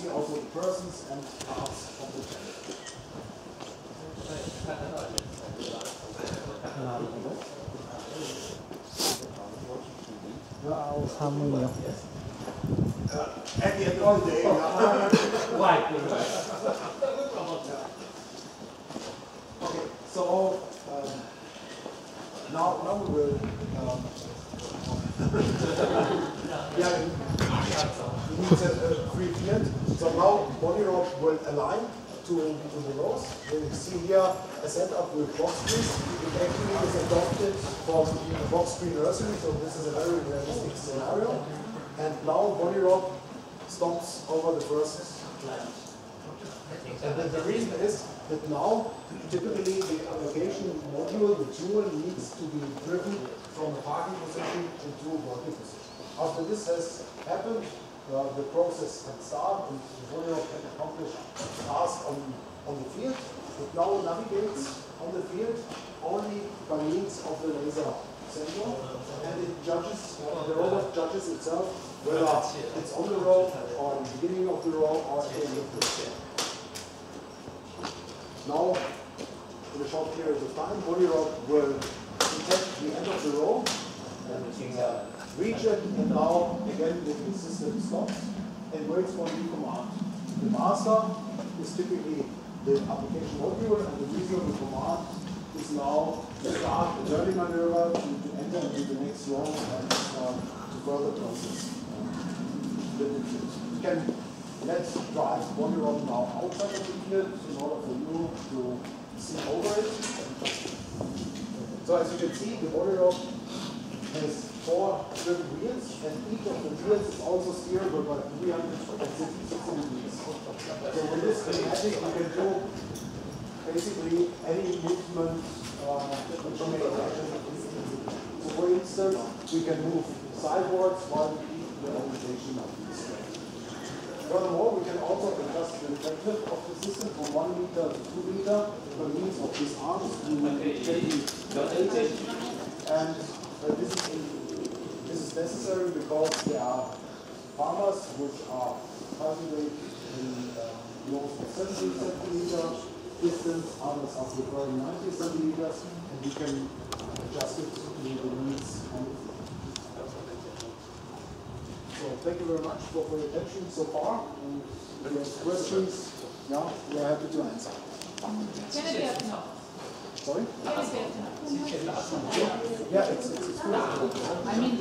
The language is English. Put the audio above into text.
see also the persons and parts of the channel. 30 At the end of the day, yeah. Okay, so um, now, now we will. Um, yeah, we need a, a free field. So now rock will align to, to the rows. You see here a setup with box trees. It actually is adopted from the box tree nursery, so this is a very realistic scenario. And now rock stops over the first plant. And the, the reason is that now typically the application module, the tool needs to be driven from a parking position into a working position. After this has happened, the process can start and the module can accomplish tasks on, on the field. It now navigates on the field only by means of the laser sensor and it judges, the robot judges itself whether it's on the row or the beginning of the row or at the end of the row. Now, in a short period of time, body will detect the end of the row and uh, reach it, and now again the system stops and waits for a new command. The master is typically the application module, and the reasonable command is now to start the learning maneuver to, to enter into the next row and uh, to further process. You can let's drive the Bonirob now outside of the field in order for you to see over it. So as you can see, the Bonirob has four driven wheels, and each of the wheels is also steerable by 360 degrees. So with this schematic, you can do basically any movement uh, which you may. So for instance, we can move sidewards while we keep the orientation of the display. Furthermore, we can also adjust the length of the system from 1 meter to 2 meter by means of these arms to can be rotated. And uh, this, is in, this is necessary because there are farmers which are cultivated in uh, most 70 centimeter distance, others are preferring 90 centimeters, and we can adjust it to the needs on the field. So thank you very much for, for your attention so far. And if you have questions, yeah, we are happy to answer. Sorry? Yeah, it's, it's, it's I mean,